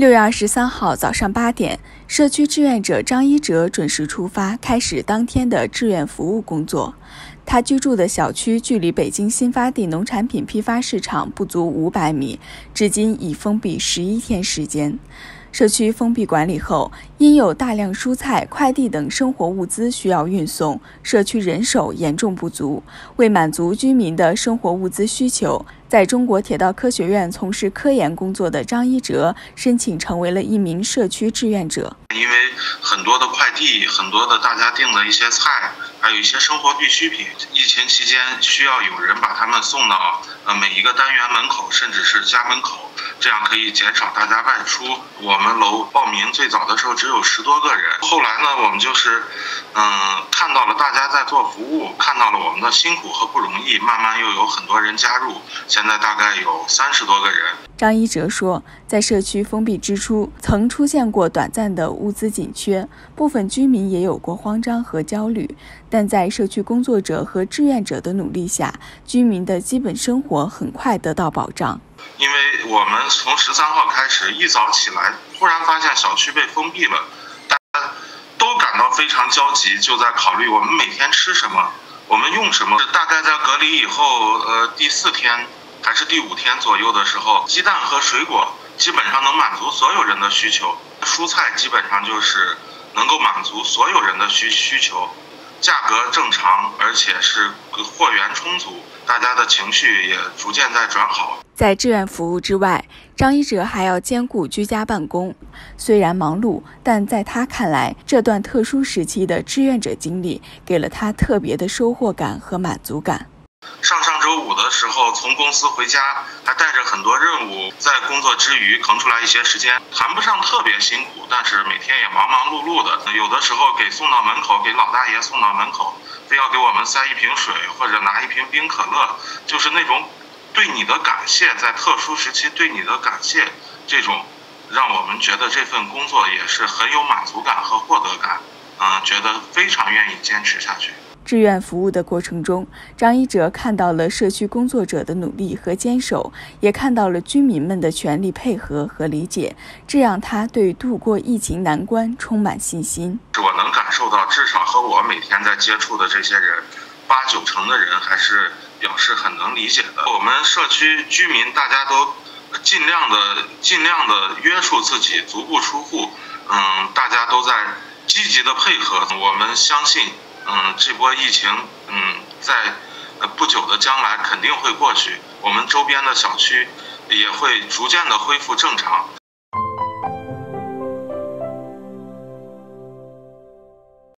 六月二十三号早上八点，社区志愿者张一哲准时出发，开始当天的志愿服务工作。他居住的小区距离北京新发地农产品批发市场不足五百米，至今已封闭十一天时间。社区封闭管理后，因有大量蔬菜、快递等生活物资需要运送，社区人手严重不足。为满足居民的生活物资需求，在中国铁道科学院从事科研工作的张一哲申请成为了一名社区志愿者。因为很多的快递，很多的大家订的一些菜，还有一些生活必需品，疫情期间需要有人把他们送到呃每一个单元门口，甚至是家门口。这样可以减少大家外出。我们楼报名最早的时候只有十多个人，后来呢，我们就是，嗯，看到了大家在做服务，看到了我们的辛苦和不容易，慢慢又有很多人加入，在大概有三十多个人。张一哲说，在社区封闭之初，曾出现过短暂的物资紧缺，部分居民也有过慌张和焦虑，但在社区工作者和志愿者的努力下，居民的基本生活很快得到保障。因为我们从十三号开始一早起来，忽然发现小区被封闭了，大家都感到非常焦急，就在考虑我们每天吃什么，我们用什么。大概在隔离以后，呃，第四天还是第五天左右的时候，鸡蛋和水果基本上能满足所有人的需求，蔬菜基本上就是能够满足所有人的需需求，价格正常，而且是货源充足。大家的情绪也逐渐在转好。在志愿服务之外，张一哲还要兼顾居家办公。虽然忙碌，但在他看来，这段特殊时期的志愿者经历给了他特别的收获感和满足感。上上周五的时候，从公司回家，还带着很多任务，在工作之余腾出来一些时间，谈不上特别辛苦，但是每天也忙忙碌碌的。有的时候给送到门口，给老大爷送到门口。非要给我们塞一瓶水或者拿一瓶冰可乐，就是那种对你的感谢，在特殊时期对你的感谢，这种让我们觉得这份工作也是很有满足感和获得感，嗯，觉得非常愿意坚持下去。志愿服务的过程中，张一哲看到了社区工作者的努力和坚守，也看到了居民们的全力配合和理解，这让他对度过疫情难关充满信心。我能感受到，至少和我每天在接触的这些人，八九成的人还是表示很能理解的。我们社区居民大家都尽量的、尽量的约束自己，足不出户。嗯，大家都在积极的配合。我们相信。嗯，这波疫情，嗯，在不久的将来肯定会过去，我们周边的小区也会逐渐的恢复正常。